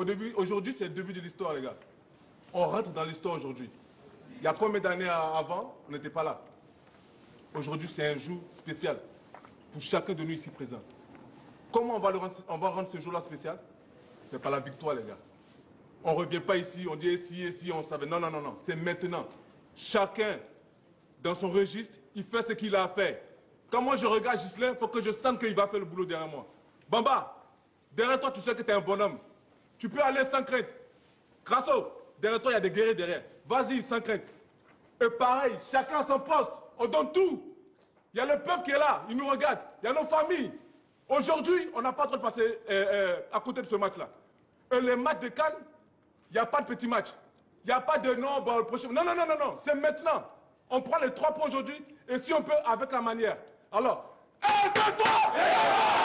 Au début, aujourd'hui, c'est le début de l'histoire, les gars. On rentre dans l'histoire aujourd'hui. Il y a combien d'années avant, on n'était pas là? Aujourd'hui, c'est un jour spécial pour chacun de nous ici présents. Comment on va, rendre, ce jour-là spécial? C'est pas la victoire, les gars. On ne revient pas ici, on dit ici, ici, on savait. Non, non, non, non. C'est maintenant. Chacun, dans son registre, il fait ce qu'il a à faire. Quand moi je regarde Gislain, il faut que je sente qu'il va faire le boulot derrière moi. Bamba, derrière toi, tu sais que tu es un bonhomme. Tu peux aller sans crainte. Crasso, derrière toi, il y a des guerriers derrière. Vas-y, sans crainte. Et pareil, chacun à son poste. On donne tout. Il y a le peuple qui est là, il nous regarde. Il y a nos familles. Aujourd'hui, on n'a pas de passer euh, euh, à côté de ce match-là. Et les matchs de Cannes, il n'y a pas de petit match. Il n'y a pas de non, bon, le prochain. Non, non, non, non, non. C'est maintenant. On prend les trois points aujourd'hui et si on peut, avec la manière. Alors, aide-toi Allez, viens